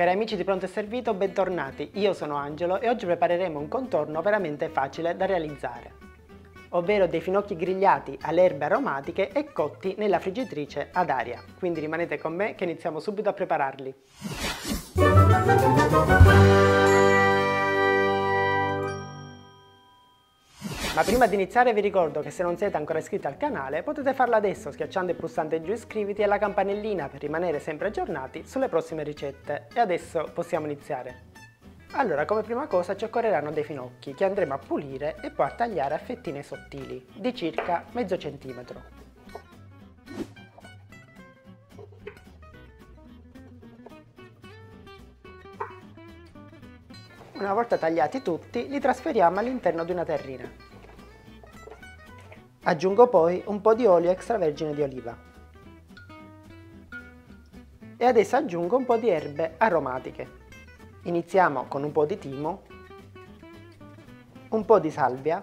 Cari amici di Pronto e Servito, bentornati. Io sono Angelo e oggi prepareremo un contorno veramente facile da realizzare, ovvero dei finocchi grigliati alle erbe aromatiche e cotti nella friggitrice ad aria. Quindi rimanete con me che iniziamo subito a prepararli. Ma prima di iniziare vi ricordo che se non siete ancora iscritti al canale potete farlo adesso schiacciando il pulsante giù iscriviti e la campanellina per rimanere sempre aggiornati sulle prossime ricette. E adesso possiamo iniziare. Allora, come prima cosa ci occorreranno dei finocchi che andremo a pulire e poi a tagliare a fettine sottili di circa mezzo centimetro. Una volta tagliati tutti, li trasferiamo all'interno di una terrina. Aggiungo poi un po' di olio extravergine di oliva. E adesso aggiungo un po' di erbe aromatiche. Iniziamo con un po' di timo, un po' di salvia,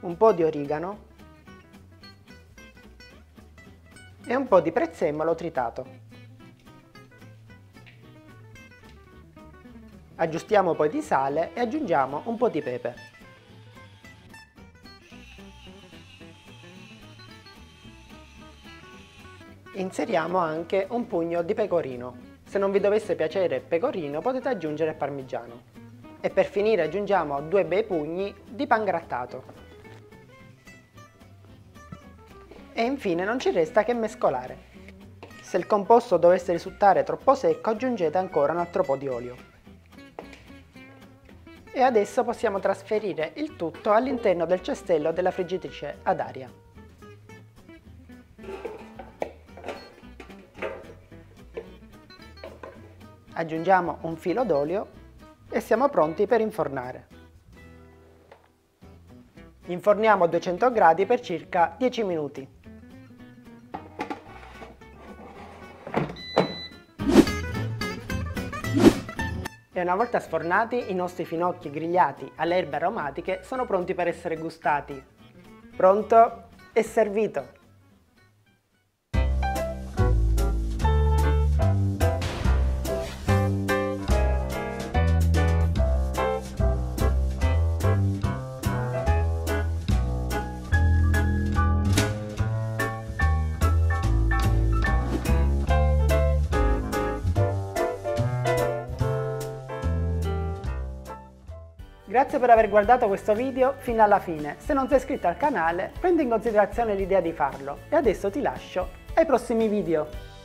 un po' di origano e un po' di prezzemolo tritato. Aggiustiamo poi di sale e aggiungiamo un po' di pepe. inseriamo anche un pugno di pecorino. Se non vi dovesse piacere il pecorino potete aggiungere parmigiano. E per finire aggiungiamo due bei pugni di pan grattato. E infine non ci resta che mescolare. Se il composto dovesse risultare troppo secco aggiungete ancora un altro po' di olio. E adesso possiamo trasferire il tutto all'interno del cestello della friggitrice ad aria. aggiungiamo un filo d'olio e siamo pronti per infornare. Inforniamo a 200 gradi per circa 10 minuti. E una volta sfornati, i nostri finocchi grigliati alle erbe aromatiche sono pronti per essere gustati. Pronto e servito! Grazie per aver guardato questo video fino alla fine. Se non sei iscritto al canale, prendi in considerazione l'idea di farlo. E adesso ti lascio ai prossimi video.